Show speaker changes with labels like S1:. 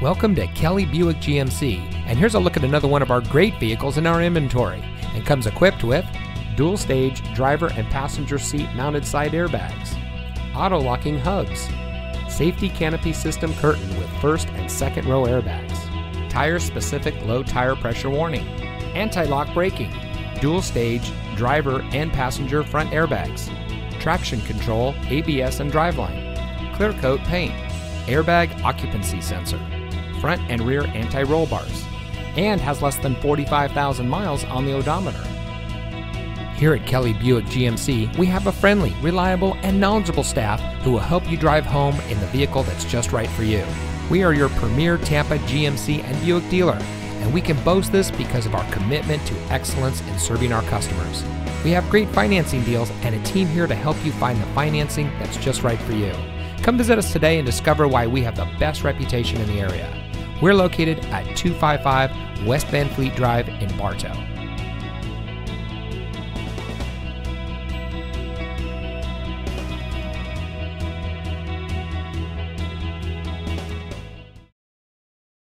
S1: Welcome to Kelley Buick GMC, and here's a look at another one of our great vehicles in our inventory. And comes equipped with dual stage driver and passenger seat mounted side airbags, auto locking hubs, safety canopy system curtain with first and second row airbags, tire specific low tire pressure warning, anti lock braking, dual stage driver and passenger front airbags, traction control, ABS and driveline, clear coat paint, airbag occupancy sensor, front and rear anti roll bars, and has less than 45,000 miles on the odometer. Here at Kelley Buick GMC, we have a friendly, reliable, and knowledgeable staff who will help you drive home in the vehicle that's just right for you. We are your premier Tampa GMC and Buick dealer, and we can boast this because of our commitment to excellence in serving our customers. We have great financing deals and a team here to help you find the financing that's just right for you. Come visit us today and discover why we have the best reputation in the area. We're located at 255 West Van Fleet Drive in Bartow.